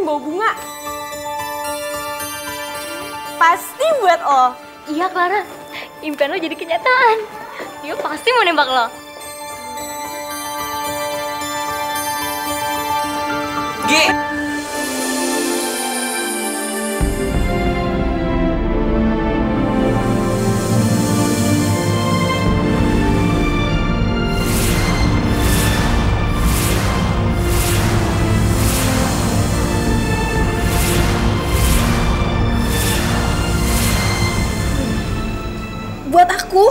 yang bawa bunga. Pasti buat lo. Iya Clara, impian lo jadi kenyataan. Dia pasti mau nembak lo. G. Buat aku.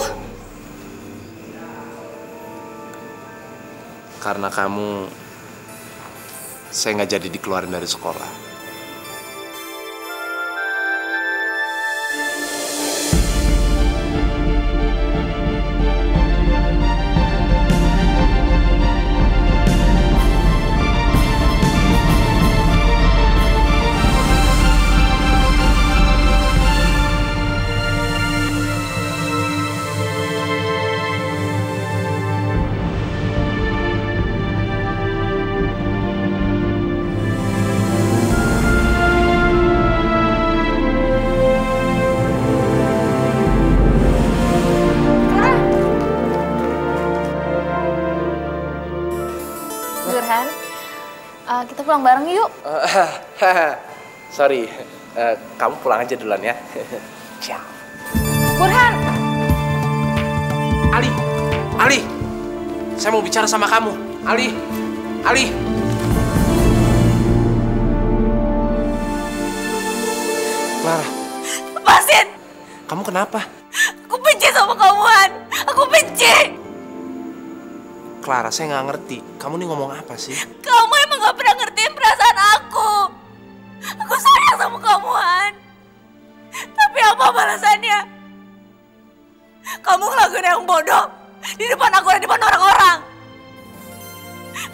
Karena kamu, saya nggak jadi dikeluarin dari sekolah. Pulang bareng yuk. Sorry, eh, kamu pulang aja duluan ya. Ciao. Burhan, Ali, Ali, saya mau bicara sama kamu. Ali, Ali. Clara, Lepasin. kamu kenapa? Aku benci sama kamu, Han. Aku benci. Clara, saya nggak ngerti. Kamu nih ngomong apa sih? Kamu emang gak pernah ngertiin perasaan aku. Aku sayang sama kamu, Han. Tapi apa balasannya? Kamu ngelakuin yang bodoh di depan aku dan di depan orang-orang.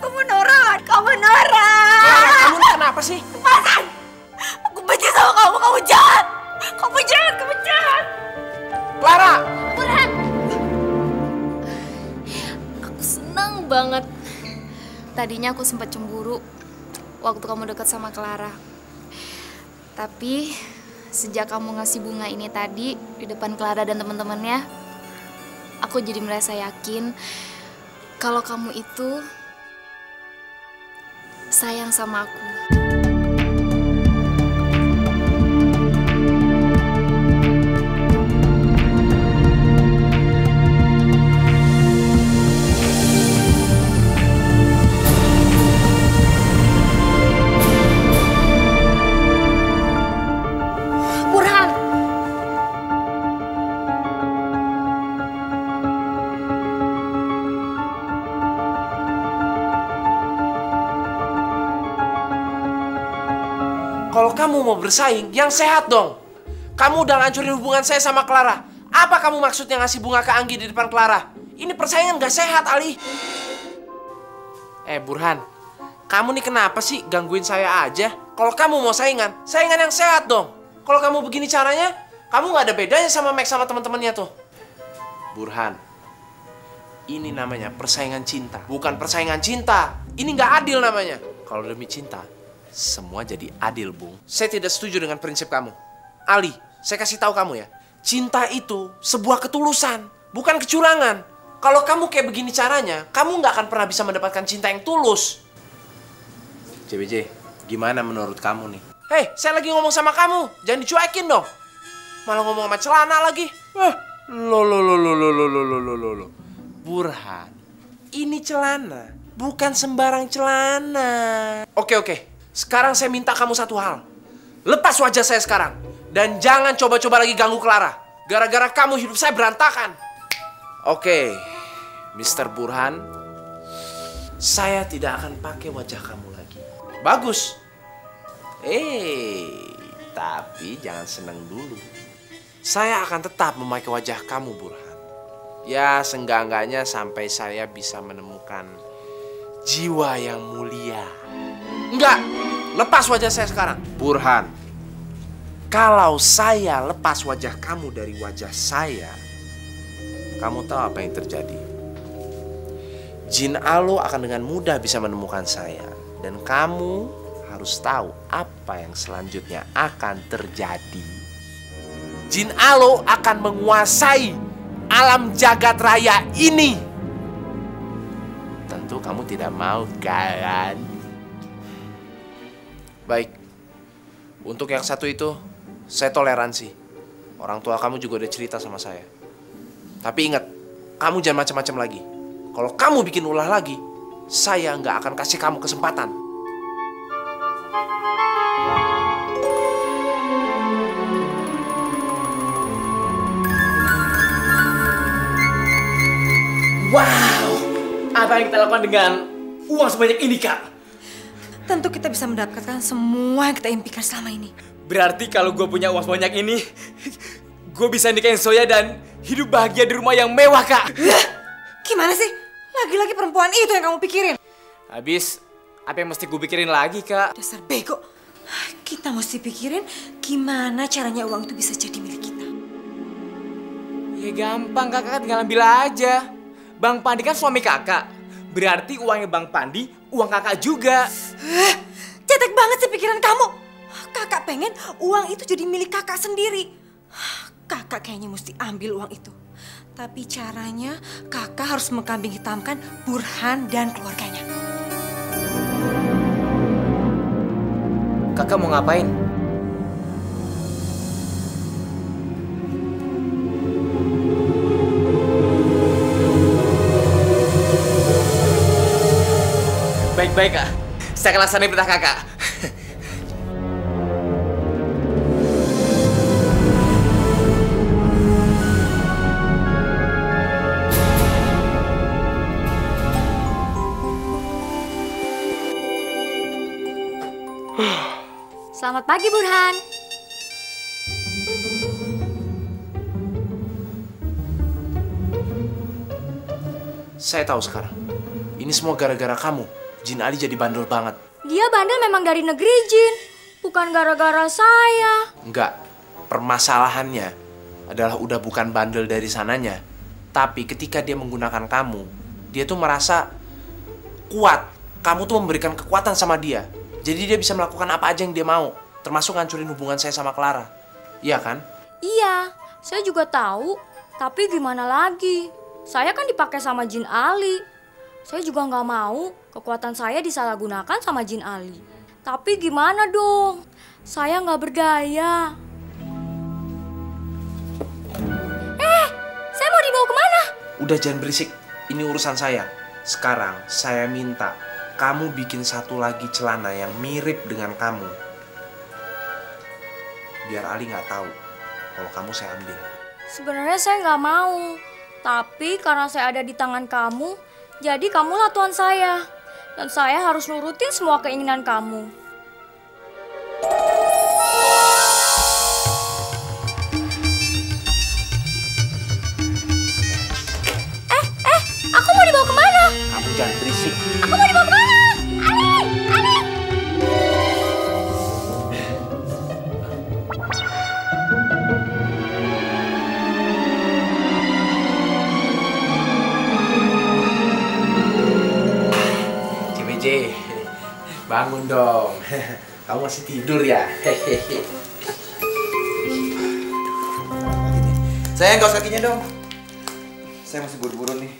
Kamu norak, kamu norak. Clara, kamu nih kenapa sih? Lepasin! Aku benci sama kamu, kamu jahat. Kamu jahat, kamu jahat. Clara! Burhan. Banget. Tadinya aku sempat cemburu waktu kamu dekat sama Clara. Tapi sejak kamu ngasih bunga ini tadi di depan Clara dan teman-temannya, aku jadi merasa yakin kalau kamu itu sayang sama aku. Mau bersaing, yang sehat dong. Kamu udah ngancurin hubungan saya sama Clara. Apa kamu maksudnya ngasih bunga ke Anggi di depan Clara? Ini persaingan gak sehat, Ali. Eh, Burhan. Kamu nih kenapa sih gangguin saya aja? Kalau kamu mau saingan, saingan yang sehat dong. Kalau kamu begini caranya, kamu nggak ada bedanya sama Max sama teman-temannya tuh. Burhan, ini namanya persaingan cinta, bukan persaingan cinta. Ini nggak adil namanya. Kalau demi cinta, semua jadi adil, Bung. Saya tidak setuju dengan prinsip kamu. Ali, saya kasih tahu kamu ya. Cinta itu sebuah ketulusan, bukan kecurangan. Kalau kamu kayak begini caranya, kamu nggak akan pernah bisa mendapatkan cinta yang tulus. JBJ, gimana menurut kamu nih? Hei, saya lagi ngomong sama kamu. Jangan dicuekin dong. Malah ngomong sama celana lagi. Eh, lo lo lo lo lo lo lo lo lo lo lo. Burhan, ini celana, bukan sembarang celana. Oke oke, sekarang saya minta kamu satu hal. Lepas wajah saya sekarang. Dan jangan coba-coba lagi ganggu Clara. Gara-gara kamu hidup saya berantakan. Oke, Mr. Burhan. Saya tidak akan pakai wajah kamu lagi. Bagus. Eh, tapi jangan senang dulu. Saya akan tetap memakai wajah kamu, Burhan. Ya, seenggak-enggaknya sampai saya bisa menemukan jiwa yang mulia. Enggak, lepas wajah saya sekarang. Burhan, kalau saya lepas wajah kamu dari wajah saya, kamu tahu apa yang terjadi? Jin Alo akan dengan mudah bisa menemukan saya. Dan kamu harus tahu apa yang selanjutnya akan terjadi. Jin Alo akan menguasai alam jagat raya ini. Tentu kamu tidak mau kan? Baik. Untuk yang satu itu, saya toleransi. Orang tua kamu juga udah cerita sama saya. Tapi ingat, kamu jangan macam-macam lagi. Kalau kamu bikin ulah lagi, saya nggak akan kasih kamu kesempatan. Wow, apa yang kita lakukan dengan uang sebanyak ini, Kak? Tentu kita bisa mendapatkan semua yang kita impikan selama ini. Berarti kalau gue punya uang sebanyak ini, gue bisa nikahin Soya dan hidup bahagia di rumah yang mewah, Kak. Gimana sih? Lagi-lagi perempuan itu yang kamu pikirin. Habis, apa yang mesti gue pikirin lagi, Kak? Dasar bego. Kita mesti pikirin gimana caranya uang itu bisa jadi milik kita. Ya gampang, kakak tinggal ambil aja. Bang Pandi kan suami kakak. Berarti uangnya Bang Pandi, uang kakak juga. Eh, cetek banget sih pikiran kamu. Kakak pengen uang itu jadi milik kakak sendiri. Kakak kayaknya mesti ambil uang itu. Tapi caranya kakak harus mengkambing hitamkan Burhan dan keluarganya. Kakak mau ngapain? Baik-baik, Kak. Saya akan laksanain perintah kakak. Selamat pagi, Burhan. Saya tahu sekarang. Ini semua gara-gara kamu. Jin Ali jadi bandel banget. Dia bandel memang dari negeri, Jin. Bukan gara-gara saya. Enggak. Permasalahannya adalah udah bukan bandel dari sananya. Tapi ketika dia menggunakan kamu, dia tuh merasa kuat. Kamu tuh memberikan kekuatan sama dia. Jadi dia bisa melakukan apa aja yang dia mau. Termasuk ngancurin hubungan saya sama Clara. Iya kan? Iya, saya juga tahu. Tapi gimana lagi? Saya kan dipakai sama Jin Ali. Saya juga nggak mau kekuatan saya disalahgunakan sama Jin Ali. Tapi gimana dong? Saya nggak berdaya. Eh, saya mau dibawa ke mana? Udah jangan berisik. Ini urusan saya. Sekarang saya minta kamu bikin satu lagi celana yang mirip dengan kamu. Biar Ali nggak tahu kalau kamu saya ambil. Sebenarnya saya nggak mau. Tapi karena saya ada di tangan kamu, jadi kamulah tuan saya. Dan saya harus nurutin semua keinginan kamu. Bangun dong. Kamu masih tidur ya? Hehehe. Sayang kaos kakinya dong. Saya masih buru-buru nih.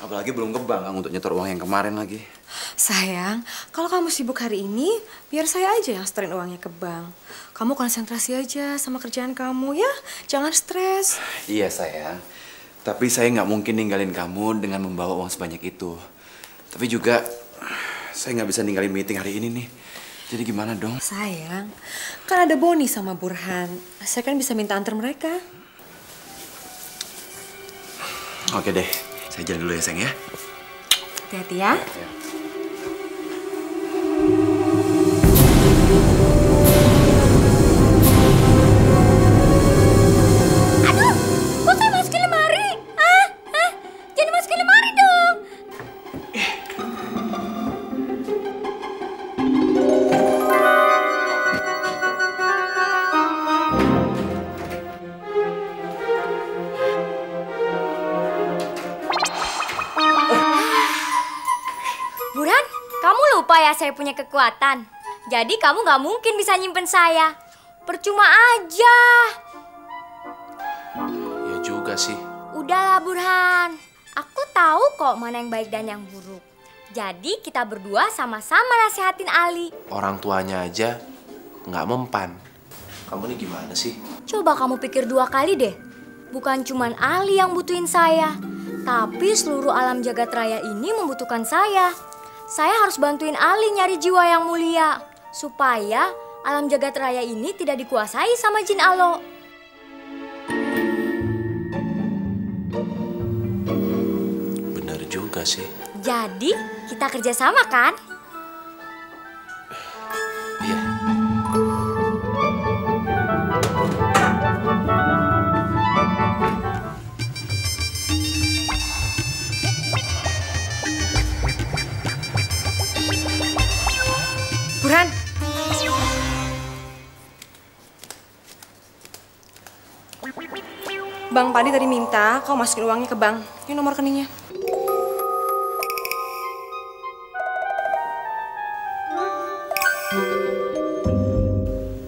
Apalagi belum ke bank untuk nyetor uang yang kemarin lagi. Sayang, kalau kamu sibuk hari ini, biar saya aja yang setorin uangnya ke bank. Kamu konsentrasi aja sama kerjaan kamu ya, jangan stres. Iya sayang. Tapi saya nggak mungkin ninggalin kamu dengan membawa uang sebanyak itu. Tapi juga saya nggak bisa ninggalin meeting hari ini nih. Jadi gimana dong? Sayang, kan ada Boni sama Burhan. Saya kan bisa minta antar mereka. Oke deh, saya jalan dulu ya sayang ya. Hati-hati ya. Aduh, saya punya kekuatan. Jadi kamu nggak mungkin bisa nyimpen saya. Percuma aja. Ya juga sih. Udahlah Burhan. Aku tahu kok mana yang baik dan yang buruk. Jadi kita berdua sama-sama nasihatin Ali. Orang tuanya aja nggak mempan. Kamu ini gimana sih? Coba kamu pikir dua kali deh. Bukan cuman Ali yang butuhin saya, tapi seluruh alam jagat raya ini membutuhkan saya. Saya harus bantuin Ali nyari jiwa yang mulia supaya alam jagat raya ini tidak dikuasai sama jin Alo. Bener juga sih. Jadi kita kerjasama kan? Iya. Burhan. Bang Padi tadi minta kau masukin uangnya ke bank. Ini nomor rekeningnya.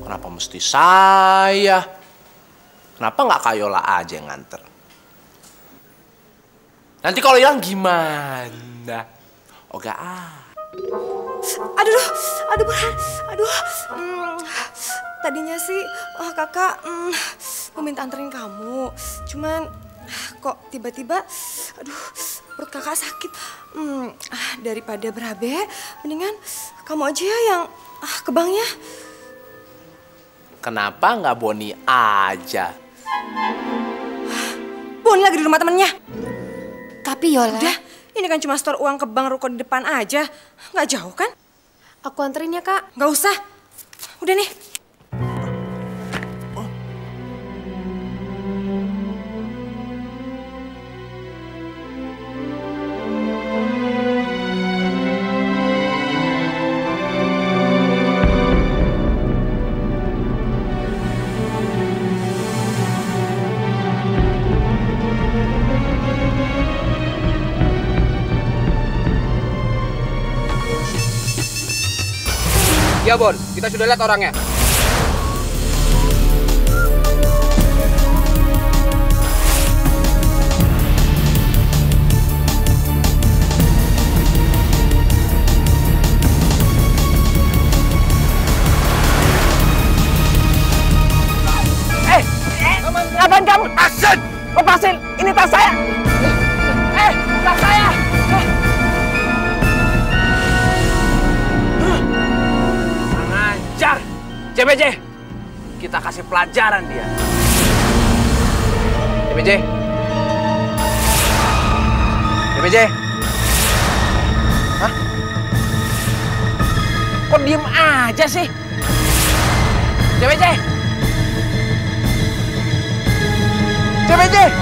Kenapa mesti saya? Kenapa nggak Kayola aja yang nganter? Nanti kalau hilang gimana? Oke ah. Aduh, aduh Burhan, aduh. Hmm, tadinya sih ah, kakak hmm, mau minta anterin kamu. Cuman kok tiba-tiba, aduh perut kakak sakit. Hmm, ah, daripada berabe, mendingan kamu aja ya yang ah, ke banknya. Kenapa nggak Boni aja? Boni lagi di rumah temennya. Tapi Yola, Udah, ini kan cuma store uang ke bank ruko di depan aja. Nggak jauh kan? aku anterin ya kak. Nggak usah. Udah nih. Sudah lihat orangnya. Pelajaran dia. CBJ! CBJ! Hah? Kok diem aja sih? CBJ! CBJ!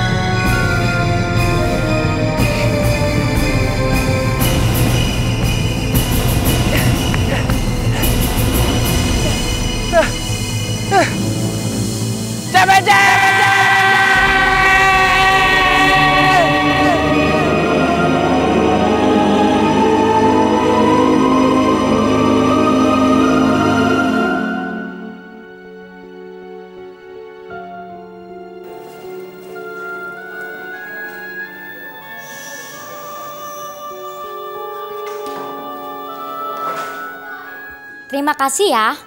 Terima kasih ya.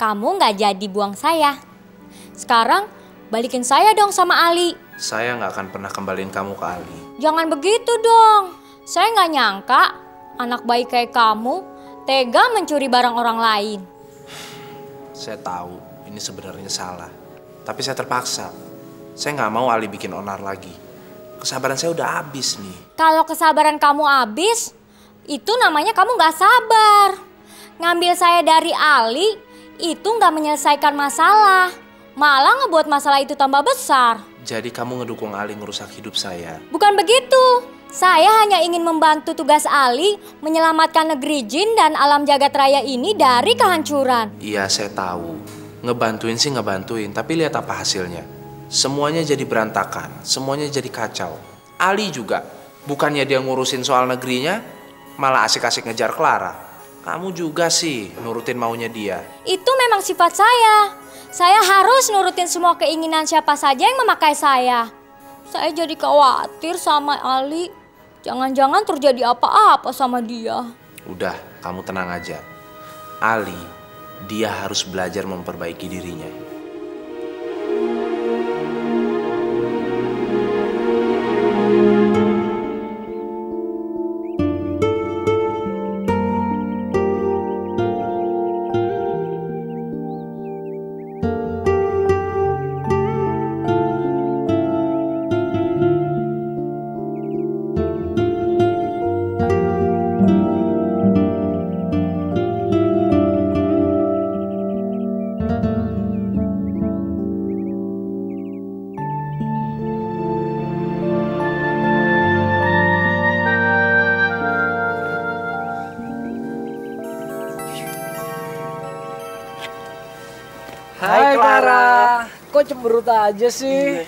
Kamu nggak jadi buang saya. Sekarang balikin saya dong sama Ali. Saya nggak akan pernah kembaliin kamu ke Ali. Jangan begitu dong. Saya nggak nyangka anak baik kayak kamu tega mencuri barang orang lain. Saya tahu ini sebenarnya salah. Tapi saya terpaksa. Saya nggak mau Ali bikin onar lagi. Kesabaran saya udah habis nih. Kalau kesabaran kamu habis, itu namanya kamu nggak sabar. Ngambil saya dari Ali, itu nggak menyelesaikan masalah. Malah ngebuat masalah itu tambah besar. Jadi kamu ngedukung Ali ngerusak hidup saya. Bukan begitu. Saya hanya ingin membantu tugas Ali menyelamatkan negeri jin dan alam jagat raya ini dari kehancuran. Iya, saya tahu. Ngebantuin sih ngebantuin, tapi lihat apa hasilnya. Semuanya jadi berantakan, semuanya jadi kacau. Ali juga, bukannya dia ngurusin soal negerinya, malah asik-asik ngejar Clara. Kamu juga sih nurutin maunya dia. Itu memang sifat saya. Saya harus nurutin semua keinginan siapa saja yang memakai saya. Saya jadi khawatir sama Ali. Jangan-jangan terjadi apa-apa sama dia. Udah, kamu tenang aja. Ali, dia harus belajar memperbaiki dirinya. Cemberut aja sih?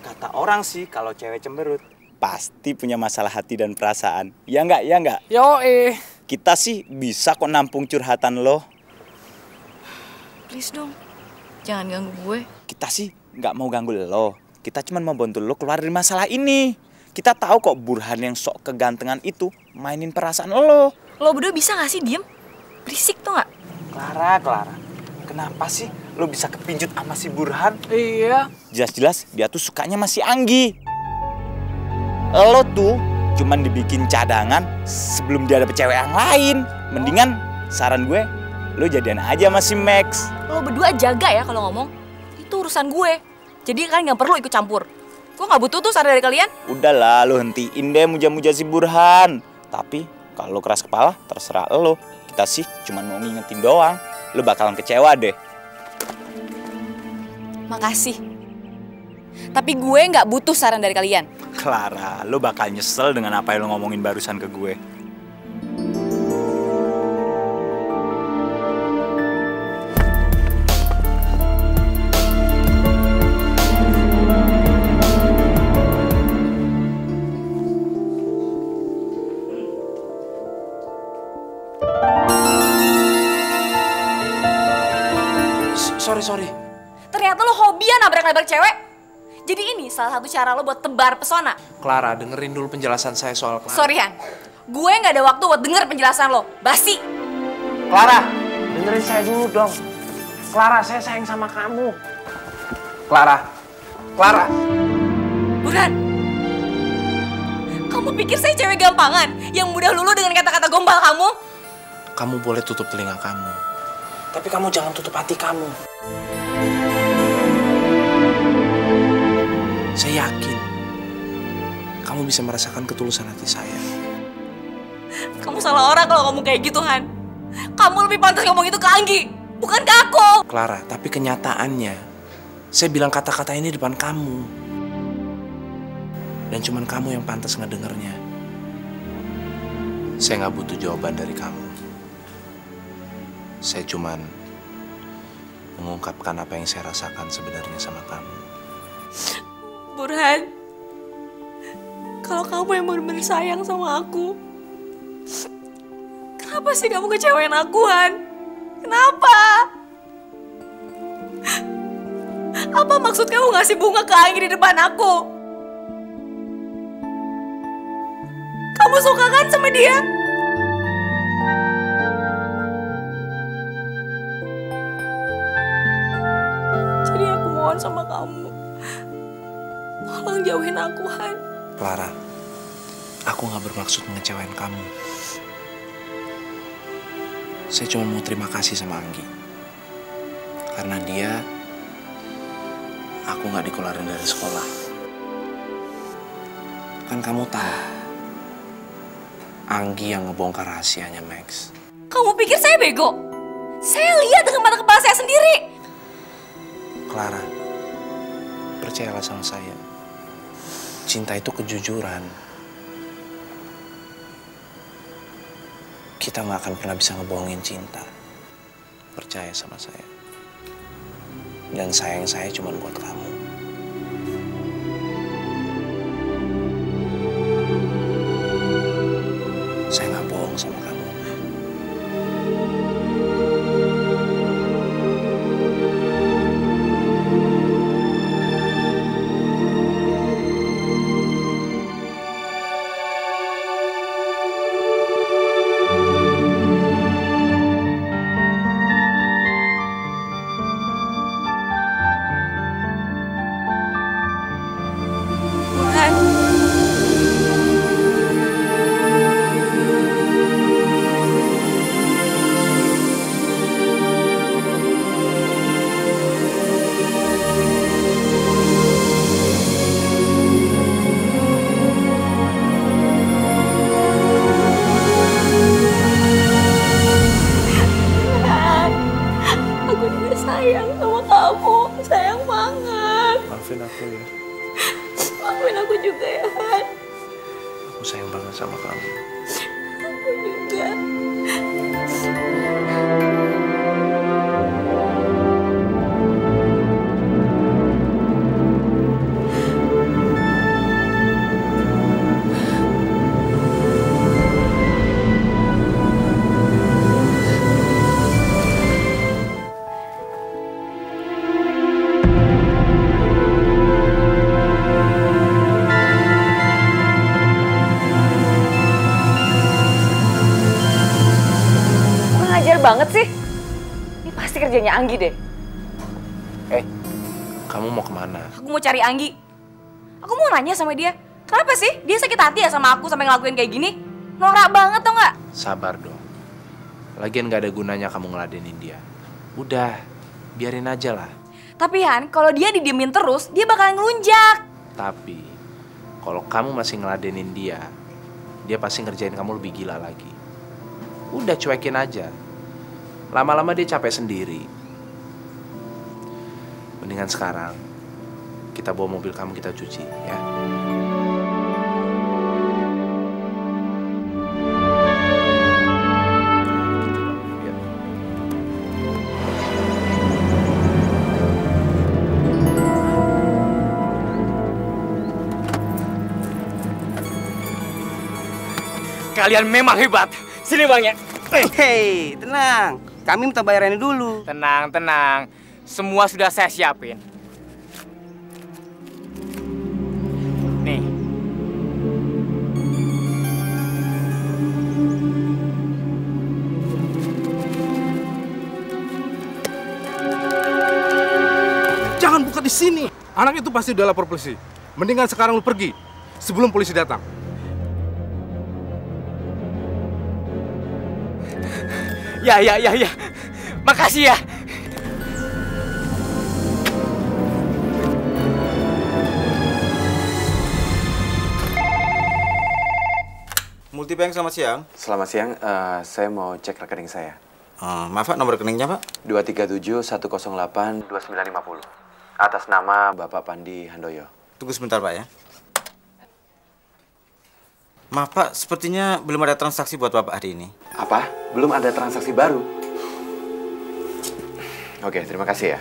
Kata orang sih kalau cewek cemberut pasti punya masalah hati dan perasaan. Ya nggak, ya nggak. Yo eh. Kita sih bisa kok nampung curhatan lo. Please dong, jangan ganggu gue. Kita sih nggak mau ganggu lo. Kita cuma mau bantu lo keluar dari masalah ini. Kita tahu kok Burhan yang sok kegantengan itu mainin perasaan lo. Lo berdua bisa gak sih diem? Berisik tuh gak? Clara, Clara. Kenapa sih lo bisa kepincut sama si Burhan? Iya. Jelas-jelas dia tuh sukanya masih Anggi. Lo tuh cuman dibikin cadangan sebelum dia dapet cewek yang lain. Mendingan saran gue, lo jadian aja sama si Max. Lo berdua jaga ya kalau ngomong. Itu urusan gue. Jadi kalian gak perlu ikut campur. Gue gak butuh tuh saran dari kalian. Udahlah, lo hentiin deh muja-muja si Burhan. Tapi kalau keras kepala, terserah lo. Kita sih cuma mau ngingetin doang. Lo bakalan kecewa deh. Makasih. Tapi gue gak butuh saran dari kalian. Clara, lo bakal nyesel dengan apa yang lo ngomongin barusan ke gue. Sorry, sorry. Ternyata lo hobian nabrak-nabrak cewek. Jadi ini salah satu cara lo buat tebar pesona. Clara, dengerin dulu penjelasan saya soal Clara. Sorry Han, gue gak ada waktu buat denger penjelasan lo. Basi. Clara, dengerin saya dulu dong. Clara, saya sayang sama kamu. Clara, Clara. Burhan. Kamu pikir saya cewek gampangan yang mudah luluh dengan kata-kata gombal kamu? Kamu boleh tutup telinga kamu. Tapi kamu jangan tutup hati kamu. Saya yakin kamu bisa merasakan ketulusan hati saya. Kamu salah orang kalau ngomong kayak gitu, Han. Kamu lebih pantas ngomong itu ke Anggi, bukan ke aku. Clara, tapi kenyataannya saya bilang kata-kata ini depan kamu. Dan cuman kamu yang pantas ngedengernya. Saya nggak butuh jawaban dari kamu. Saya cuman mengungkapkan apa yang saya rasakan sebenarnya sama kamu. Burhan, kalau kamu yang benar-benar sayang sama aku, kenapa sih kamu kecewain aku, Han? Kenapa? Apa maksud kamu ngasih bunga ke Anggi di depan aku? Kamu suka kan sama dia? Mohon sama kamu. Tolong jauhin aku, Han. Clara, aku nggak bermaksud mengecewain kamu. Saya cuma mau terima kasih sama Anggi. Karena dia, aku nggak dikeluarin dari sekolah. Kan kamu tahu, Anggi yang ngebongkar rahasianya Max. Kamu pikir saya bego? Saya lihat dengan mata kepala saya sendiri. Clara, percayalah sama saya. Cinta itu kejujuran. Kita nggak akan pernah bisa ngebohongin cinta. Percaya sama saya. Dan sayang saya cuma buat kamu. Anggi deh. Eh, kamu mau ke mana? Aku mau cari Anggi. Aku mau nanya sama dia. Kenapa sih dia sakit hati ya sama aku sampai ngelakuin kayak gini? Norak banget tau nggak? Sabar dong. Lagian gak ada gunanya kamu ngeladenin dia. Udah, biarin aja lah. Tapi Han, kalau dia didiemin terus, dia bakalan ngelunjak. Tapi, kalau kamu masih ngeladenin dia, dia pasti ngerjain kamu lebih gila lagi. Udah cuekin aja. Lama-lama dia capek sendiri. Mendingan sekarang, kita bawa mobil kamu kita cuci, ya. Ya. Kalian memang hebat. Sini uangnya. Hei, tenang. Kami minta bayarannya dulu. Tenang, tenang. Semua sudah saya siapin. Nih. Jangan buka di sini. Anak itu pasti udah lapor polisi. Mendingan sekarang lu pergi sebelum polisi datang. Ya, ya, ya, ya. Makasih ya. Multibank selamat siang. Selamat siang, eh, saya mau cek rekening saya. Eh, maaf Pak, nomor rekeningnya Pak? 237 108 2950. Atas nama Bapak Pandi Handoyo. Tunggu sebentar Pak ya. Maaf Pak, sepertinya belum ada transaksi buat Bapak hari ini. Apa? Belum ada transaksi baru? Oke, terima kasih ya.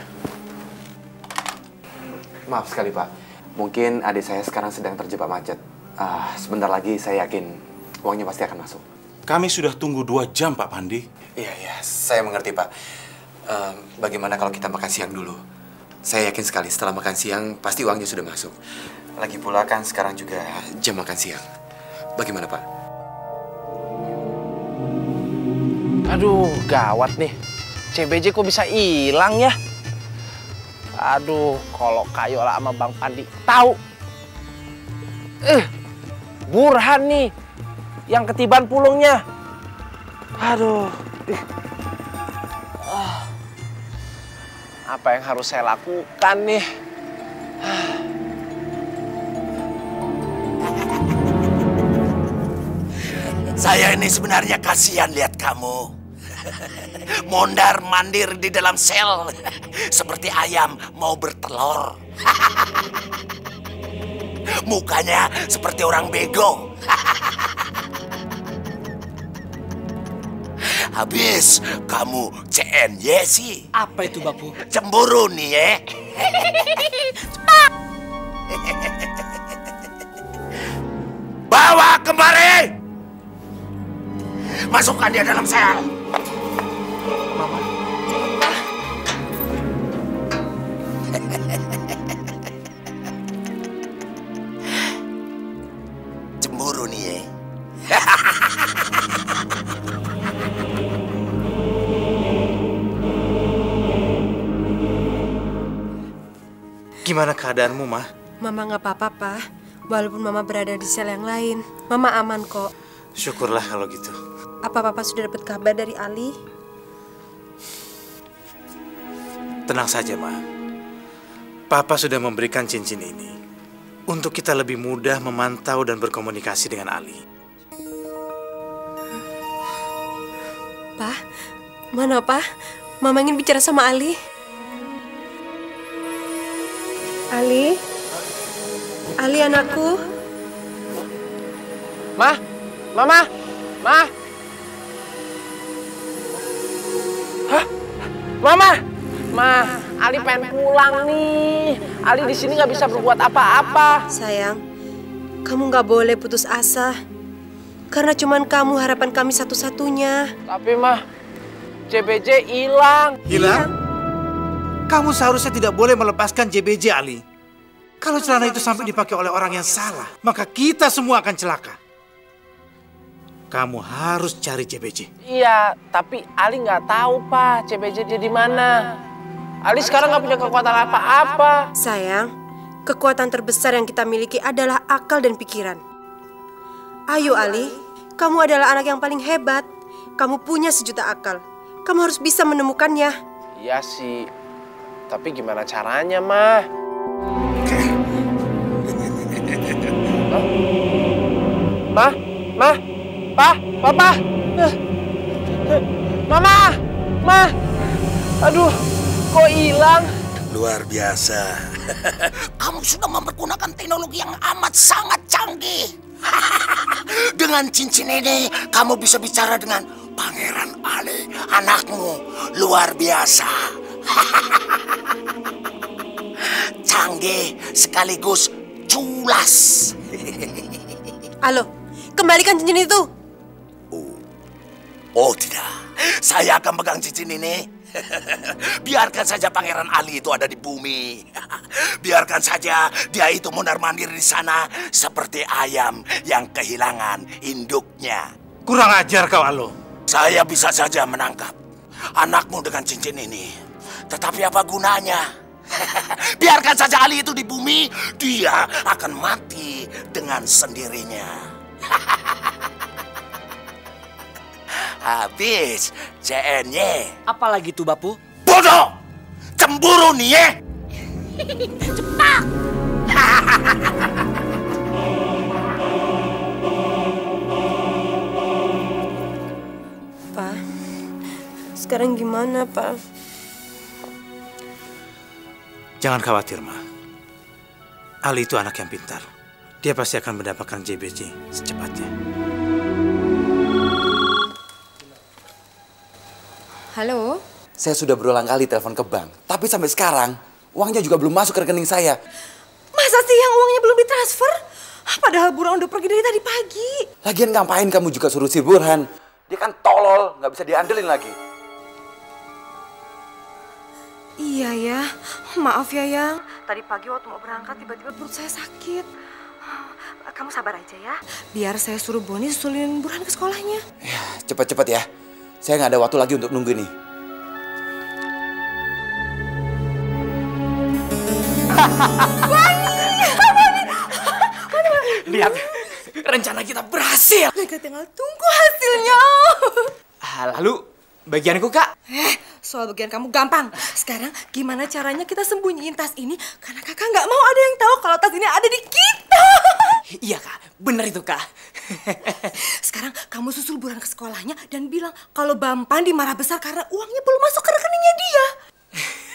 Maaf sekali Pak, mungkin adik saya sekarang sedang terjebak macet. Ah, sebentar lagi saya yakin uangnya pasti akan masuk. Kami sudah tunggu dua jam, Pak Pandi. Iya, iya, saya mengerti Pak. Em, bagaimana kalau kita makan siang dulu? Saya yakin sekali setelah makan siang pasti uangnya sudah masuk. Lagi pula kan sekarang juga jam makan siang. Bagaimana Pak? Aduh, gawat nih. CBJ kok bisa hilang ya? Aduh, kalau Kayola sama Bang Pandi tahu. Eh, Burhan nih yang ketiban pulungnya. Aduh. Ah. Apa yang harus saya lakukan nih? Saya ini sebenarnya kasihan lihat kamu. Mondar mandir di dalam sel. Seperti ayam mau bertelur. Mukanya seperti orang bego. Habis kamu CNY sih. Apa itu, Bapu? Cemburu nih ya. Bawa kemari. Masukkan dia dalam sel. Cemburu Gimana keadaanmu, Mah? Mama nggak apa-apa, Pak. Walaupun Mama berada di sel yang lain, Mama aman kok. Syukurlah kalau gitu. Apa Papa sudah dapat kabar dari Ali? Tenang saja, Ma. Papa sudah memberikan cincin ini untuk kita lebih mudah memantau dan berkomunikasi dengan Ali. Pak, mana Pak? Mama ingin bicara sama Ali. Ali? Ali anakku? Ma, Mama, Ma. Hah? Mama, Ma, Ali pengen pulang nih. Ali di sini nggak bisa berbuat apa-apa. Sayang, kamu nggak boleh putus asa. Karena cuman kamu harapan kami satu-satunya. Tapi mah, JBJ hilang. Hilang? Kamu seharusnya tidak boleh melepaskan JBJ, Ali. Kalau celana itu sampai dipakai oleh orang yang salah, maka kita semua akan celaka. Kamu harus cari JBJ. Iya, tapi Ali nggak tahu pak JBJ dia di mana. Ali sekarang nggak punya kekuatan apa-apa. Sayang, kekuatan terbesar yang kita miliki adalah akal dan pikiran. Ayo Ali, kamu adalah anak yang paling hebat. Kamu punya sejuta akal. Kamu harus bisa menemukannya. Iya sih, tapi gimana caranya mah? Mah, mah, pa, papa, mama, mah, aduh, kok hilang? Luar biasa. Kamu sudah mempergunakan teknologi yang amat sangat canggih. dengan cincin ini, kamu bisa bicara dengan Pangeran Ali, anakmu. Luar biasa. canggih sekaligus culas. Halo, kembalikan cincin itu. Oh tidak, saya akan pegang cincin ini. Biarkan saja Pangeran Ali itu ada di bumi. Biarkan saja dia itu mondar mandir di sana seperti ayam yang kehilangan induknya. Kurang ajar kau, Alo. Saya bisa saja menangkap anakmu dengan cincin ini. Tetapi apa gunanya? Biarkan saja Ali itu di bumi, dia akan mati dengan sendirinya. Habis CN-nya. Apalagi tuh Bapu? Bodoh! Cemburu nih ya! Cepat! Pak, sekarang gimana, Pak? Jangan khawatir, Ma. Ali itu anak yang pintar. Dia pasti akan mendapatkan JBJ secepatnya. Halo? Saya sudah berulang kali telepon ke bank, tapi sampai sekarang uangnya juga belum masuk ke rekening saya. Masa sih yang uangnya belum ditransfer? Padahal Burhan udah pergi dari tadi pagi. Lagian ngapain kamu juga suruh si Burhan? Dia kan tolol, nggak bisa diandelin lagi. Iya ya, maaf ya Yang. Tadi pagi waktu mau berangkat tiba-tiba perut saya sakit. Kamu sabar aja ya. Biar saya suruh Boni susulin Burhan ke sekolahnya. Cepet-cepet ya. Saya nggak ada waktu lagi untuk nunggu nih. Lihat, rencana kita berhasil. Mereka tinggal tunggu hasilnya. Ah, Lalu, bagianku kak? Eh, soal bagian kamu gampang. Sekarang gimana caranya kita sembunyiin tas ini? Karena kakak nggak mau ada yang tahu kalau tas ini ada di kita. Iya kak, bener itu kak. Sekarang kamu susul Burhan ke sekolahnya dan bilang kalau Bang Pandi marah besar karena uangnya belum masuk ke rekeningnya dia.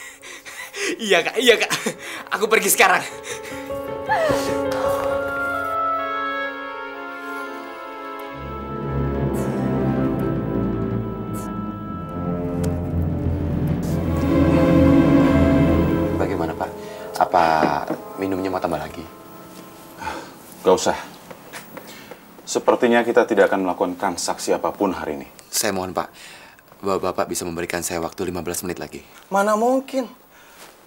iya kak, iya kak. Aku pergi sekarang. Minumnya mau tambah lagi? Gak usah. Sepertinya kita tidak akan melakukan transaksi apa pun hari ini. Saya mohon Pak, Bapak bisa memberikan saya waktu 15 menit lagi. Mana mungkin?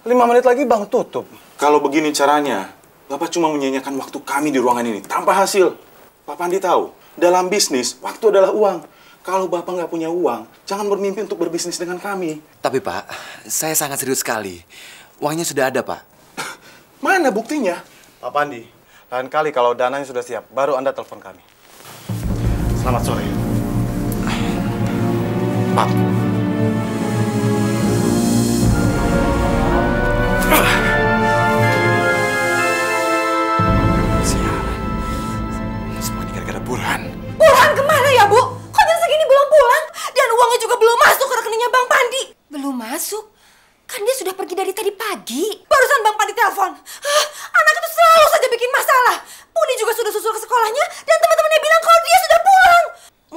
Lima menit lagi bang tutup. Kalau begini caranya, Bapak cuma menyanyikan waktu kami di ruangan ini tanpa hasil. Pak Pandi tahu, dalam bisnis, waktu adalah uang. Kalau Bapak nggak punya uang, jangan bermimpi untuk berbisnis dengan kami. Tapi Pak, saya sangat serius sekali. Uangnya sudah ada Pak. Mana buktinya? Pak Pandi, lain kali kalau dananya sudah siap, baru Anda telepon kami. Selamat sore. Pak. Semua ini gara-gara Burhan. Burhan ke mana ya, Bu? Kok jam segini belum pulang? Dan uangnya juga belum masuk ke rekeningnya Bang Pandi. Belum masuk? Kan dia sudah pergi dari tadi pagi. Barusan Bang Pandi telepon. Ah, anak itu selalu saja bikin masalah. Puni juga sudah susul ke sekolahnya dan teman-temannya bilang kalau dia sudah pulang.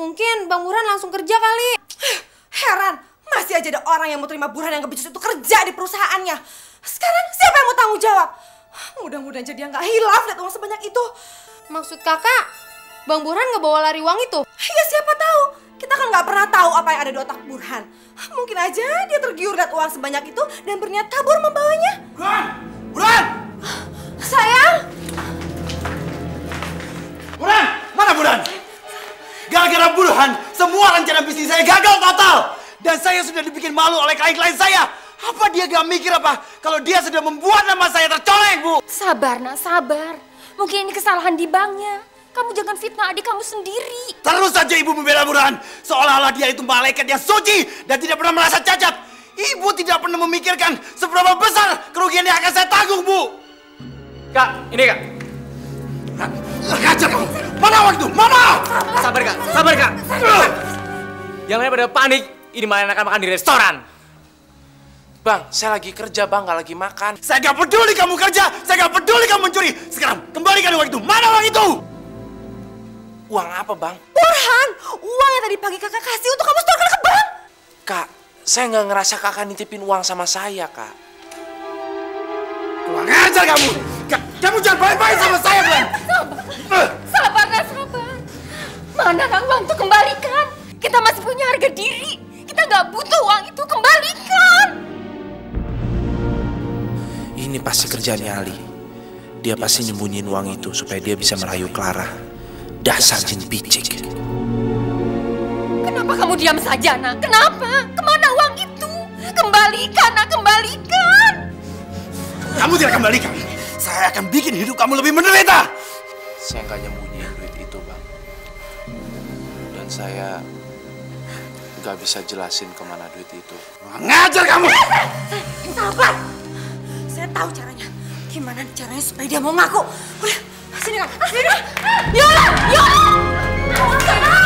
Mungkin Bang Burhan langsung kerja kali. Heran, masih aja ada orang yang mau terima Burhan yang kebicus itu kerja di perusahaannya. Sekarang siapa yang mau tanggung jawab? Mudah-mudahan jadi yang nggak hilaf lihat uang sebanyak itu. Maksud kakak, Bang Burhan ngebawa lari uang itu? Ya siapa tahu. Kita kan nggak pernah tahu apa yang ada di otak Burhan. Mungkin aja dia tergiur lihat uang sebanyak itu dan berniat kabur membawanya. Burhan! Burhan! Sayang! Burhan! Mana Burhan? Gara-gara Burhan, semua rencana bisnis saya gagal total. Dan saya sudah dibikin malu oleh klien-klien saya. Apa dia gak mikir apa kalau dia sudah membuat nama saya tercoleng, Bu? Sabar, nak, sabar. Mungkin ini kesalahan di banknya. Kamu jangan fitnah adik kamu sendiri. Terus saja ibu membela Burhan. Seolah-olah dia itu malaikat yang suci dan tidak pernah merasa cacat. Ibu tidak pernah memikirkan seberapa besar kerugian yang akan saya tanggung, Bu. Kak, ini kak. Kaca kamu. Mana waktu? Mana? Sabar kak, sabar kak. Yang lain pada panik. Ini malah akan makan di restoran. Bang, saya lagi kerja bang, nggak lagi makan. Saya gak peduli kamu kerja, saya gak peduli kamu mencuri. Sekarang kembalikan uang itu. Mana uang itu? Uang apa bang? Burhan, uang yang tadi pagi kakak kasih untuk kamu setorkan ke bank. Kak, saya nggak ngerasa kakak nitipin uang sama saya kak. Kurang ajar kamu. Ka- kamu jangan baik-baik sama saya, Bulan. Sabar, nak, sabar. Mana nak uang itu kembalikan? Kita masih punya harga diri. Kita nggak butuh uang itu, kembalikan. Ini pasti kerjaannya Ali. Dia pasti nyembunyiin uang itu supaya dia bisa merayu Clara. Dasar jin picik. Kenapa kamu diam saja, nak? Kenapa? Ke mana uang itu? Kembalikan, nak, kembalikan. Kamu tidak kembalikan. Saya akan bikin hidup kamu lebih menderita. Saya nggak nyembunyiin duit itu bang. Dan saya nggak bisa jelasin ke mana duit itu. Ngajar kamu! Sabar. Saya tahu caranya. Gimana caranya supaya dia mau ngaku? Udah, sini kan. Sini. Yola, Yola. Yola.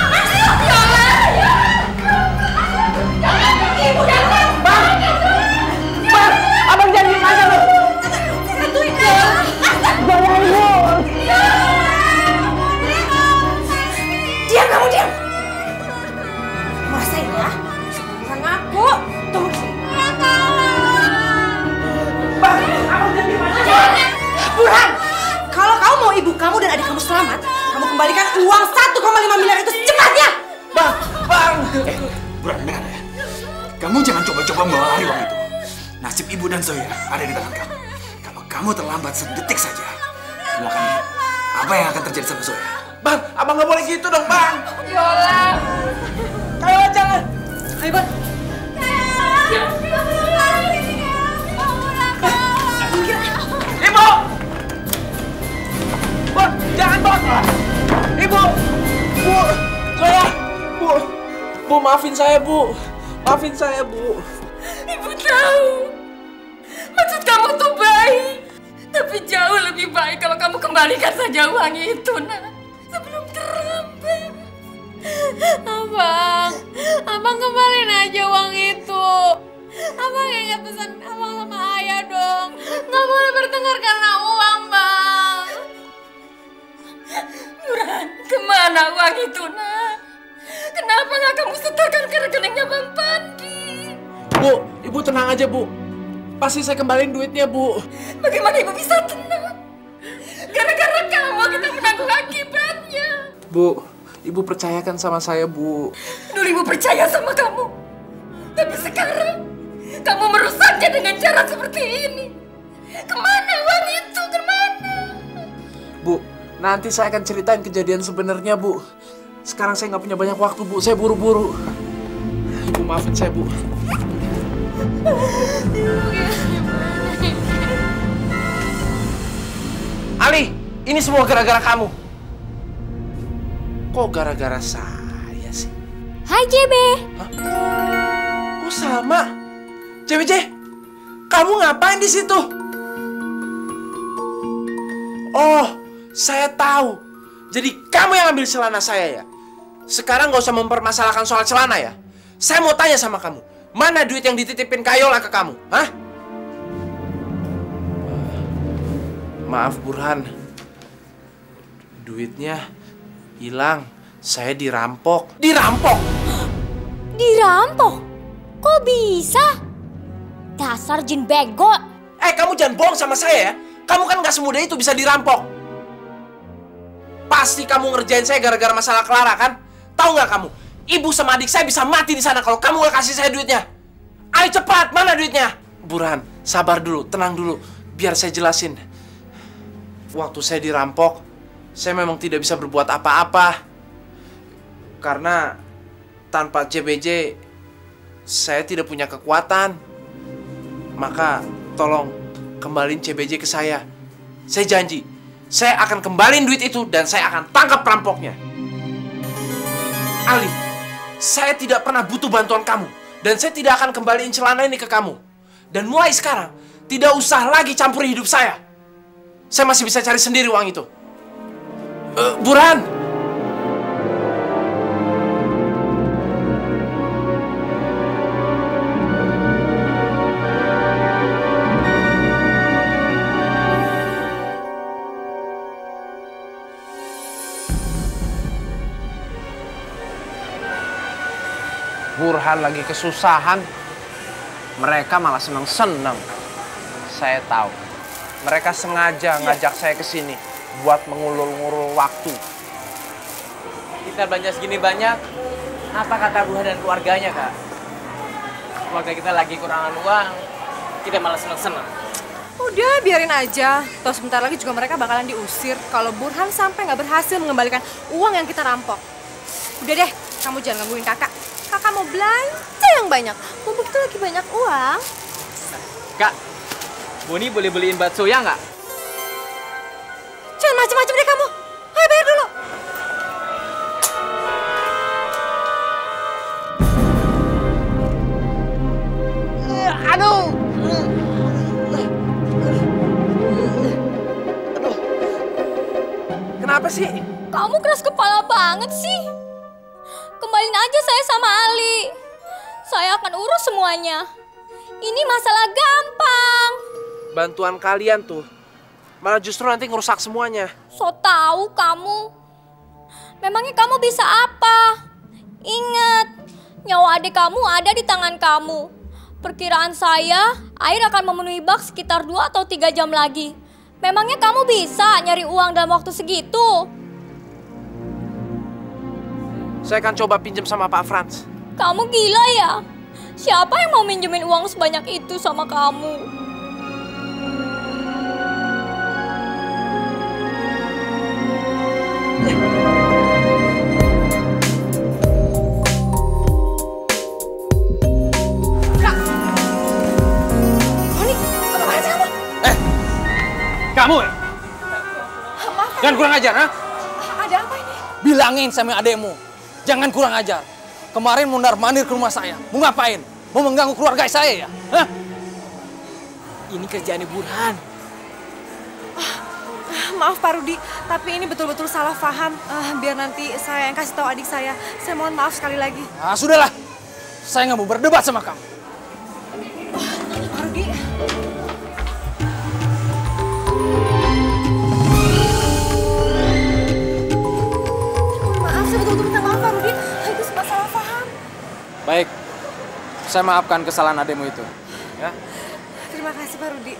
Selamat, kamu kembalikan uang 1,5 miliar itu secepatnya. Bang, bang. Eh, dengar ya. Kamu jangan coba-coba membawa lari uang itu. Nasib ibu dan Zoya ada di tangan kamu. Kalau kamu terlambat sedetik saja, kamu akan lihat apa yang akan terjadi sama Zoya. Bang, abang nggak boleh gitu dong bang. Yola. Ayo jangan. Ayo, Bang. Ibu! Jangan bang! Ibu! Bu! Saya! Bu! Bu, maafin saya, Bu! Maafin saya, Bu! Ibu tahu. Maksud kamu tuh baik. Tapi jauh lebih baik kalau kamu kembalikan saja uang itu, nak. Sebelum terlambat. Abang, abang kembaliin aja uang itu. Abang ingat pesan abang sama ayah dong. Nggak boleh bertengkar karena uang, bang. Nuran, ke mana uang itu, nak? Kenapa nggak kamu setorkan ke rekeningnya Bang Pandi? Bu, Ibu tenang aja, Bu. Pasti saya kembaliin duitnya, Bu. Bagaimana ibu bisa tenang? Gara-gara kamu kita menanggung akibatnya. Bu, Ibu percayakan sama saya, Bu. Dulu ibu percaya sama kamu. Tapi sekarang, kamu merusaknya dengan cara seperti ini. Ke mana uang itu? Ke mana? Bu, nanti saya akan ceritain kejadian sebenarnya, Bu. Sekarang saya nggak punya banyak waktu, Bu. Saya buru-buru. Ibu maafin saya, Bu. Ali, ini semua gara-gara kamu. Kok gara-gara saya sih? Hai JB. Kok sama? CWC, kamu ngapain di situ? Oh, saya tahu. Jadi kamu yang ambil celana saya ya? Sekarang nggak usah mempermasalahkan soal celana ya. Saya mau tanya sama kamu, mana duit yang dititipin Kayola ke kamu? Hah? Maaf Burhan, Duitnya hilang. Saya dirampok. Dirampok! Dirampok? Kok bisa? Dasar jin bego. Eh, kamu jangan bohong sama saya ya. Kamu kan nggak semudah itu bisa dirampok. Pasti kamu ngerjain saya gara-gara masalah Clara kan? Tahu nggak kamu? Ibu sama adik saya bisa mati di sana kalau kamu nggak kasih saya duitnya. Ayo cepat, mana duitnya? Burhan, sabar dulu, tenang dulu. Biar saya jelasin. Waktu saya dirampok, saya memang tidak bisa berbuat apa-apa. Karena tanpa CBJ, saya tidak punya kekuatan. Maka tolong kembaliin CBJ ke saya. Saya janji, saya akan kembaliin duit itu dan saya akan tangkap perampoknya. Ali, saya tidak pernah butuh bantuan kamu dan saya tidak akan kembaliin celana ini ke kamu. Dan mulai sekarang, tidak usah lagi campuri hidup saya. Saya masih bisa cari sendiri uang itu. Eh, Burhan! Burhan lagi kesusahan. Mereka malah senang-senang. Saya tahu. Mereka sengaja ngajak saya ke sini buat mengulur-ngulur waktu. Kita belanja segini banyak, apa kata Buha dan keluarganya, Kak? Keluarga kita lagi kurangan uang, kita malah seneng-seneng. Udah biarin aja. Toh sebentar lagi juga mereka bakalan diusir kalau Burhan sampai nggak berhasil mengembalikan uang yang kita rampok. Udah deh, kamu jangan gangguin kakak. Kakak mau belanja yang banyak. Mumpung kita lagi banyak uang. Kak, Boni boleh beliin bakso ya nggak? Jangan macem-macem deh kamu. Ayo bayar dulu. Aduh! Kenapa sih? Kamu keras kepala banget sih. Kembaliin aja saya sama Ali. Saya akan urus semuanya. Ini masalah gampang. Bantuan kalian tuh malah justru nanti ngerusak semuanya. So tahu kamu. Memangnya kamu bisa apa? Ingat, nyawa adik kamu ada di tangan kamu. Perkiraan saya, air akan memenuhi bak sekitar 2 atau 3 jam lagi. Memangnya kamu bisa nyari uang dalam waktu segitu? Saya akan coba pinjam sama Pak Franz. Kamu gila ya? Siapa yang mau minjemin uang sebanyak itu sama kamu? Kamu ya? Jangan kurang ajar, ha? Ada apa ini? Bilangin sama adekmu, jangan kurang ajar. Kemarin mundar mandir ke rumah saya, mau ngapain? Mau mengganggu keluarga saya ya? Hah? Ini kerjaannya Burhan. Ah, Maaf Pak Rudi, tapi ini betul-betul salah paham. Ah, biar nanti saya yang kasih tahu adik saya. Saya mohon maaf sekali lagi. Ah, sudahlah. Saya nggak mau berdebat sama kamu. Baik, saya maafkan kesalahan adekmu itu. Ya, Terima kasih Pak Rudi.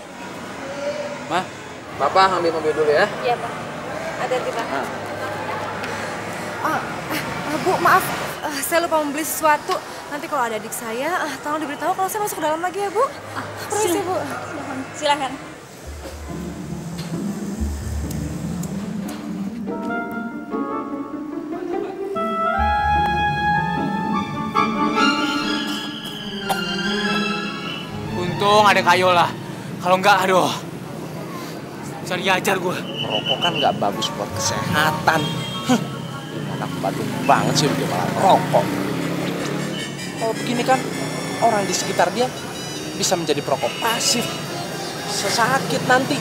Ma, Bapak ambil mobil dulu ya. Iya Pak. Hati-hati Pak. Ah. Ah, eh, Bu, maaf. Eh, saya lupa membeli sesuatu. Nanti kalau ada adik saya, eh, tolong diberitahu kalau saya masuk ke dalam lagi ya, Bu. Permisi, Bu. Silakan. Untung ada kayu lah. Kalau enggak, aduh. Bisa diajar gue. Merokok kan nggak bagus buat kesehatan. Huh. Anak badung banget sih dia malah rokok. Kalau begini kan orang di sekitar dia bisa menjadi perokok pasif. Sesakit nanti.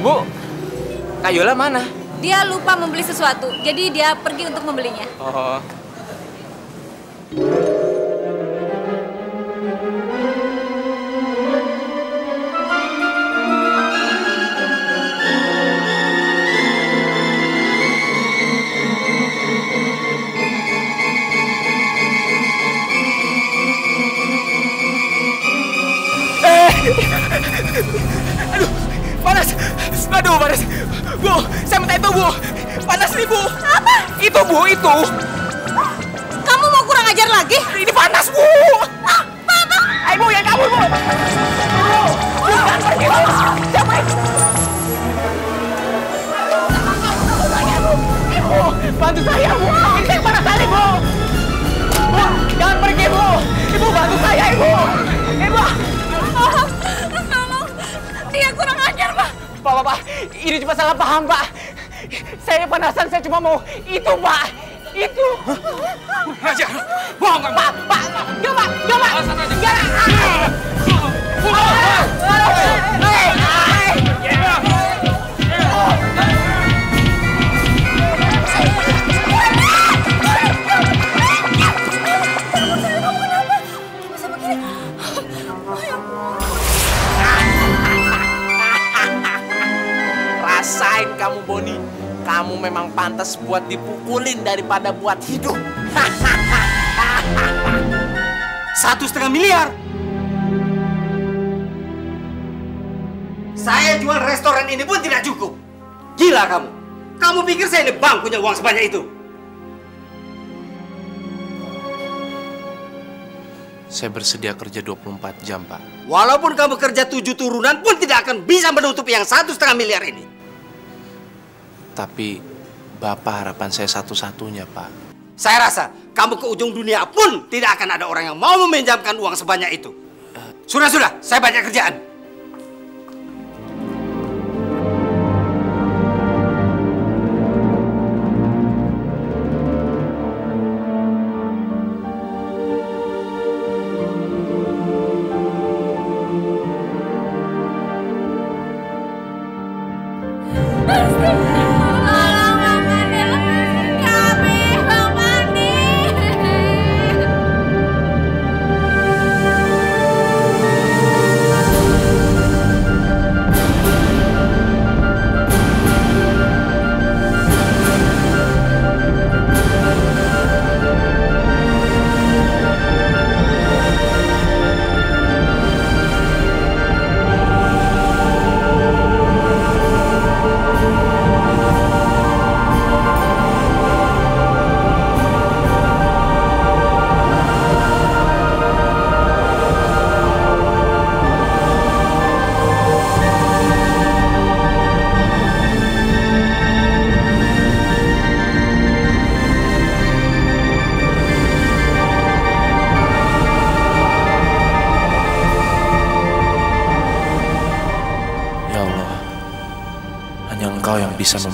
Bu, Kak Yola mana? Dia lupa membeli sesuatu, jadi dia pergi untuk membelinya. Oh. Pantas buat dipukulin daripada buat hidup. Satu setengah miliar. Saya jual restoran ini pun tidak cukup. Gila kamu. Kamu pikir saya ini bank punya uang sebanyak itu? Saya bersedia kerja 24 jam, Pak. Walaupun kamu kerja tujuh turunan pun tidak akan bisa menutupi yang satu setengah miliar ini. Tapi Bapak harapan saya satu-satunya, Pak. Saya rasa kamu ke ujung dunia pun tidak akan ada orang yang mau meminjamkan uang sebanyak itu. Sudah, sudah. Saya banyak kerjaan.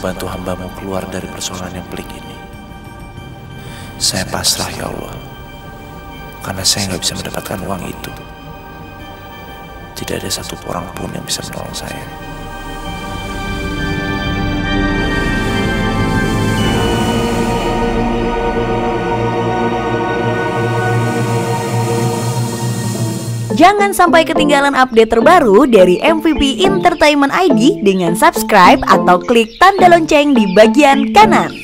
Membantu hambamu keluar dari persoalan yang pelik ini. Saya pasrah ya Allah, karena saya nggak bisa mendapatkan uang itu. Tidak ada satu orang pun yang bisa menolong saya. Jangan sampai ketinggalan update terbaru dari MVP Entertainment ID dengan subscribe atau klik tanda lonceng di bagian kanan.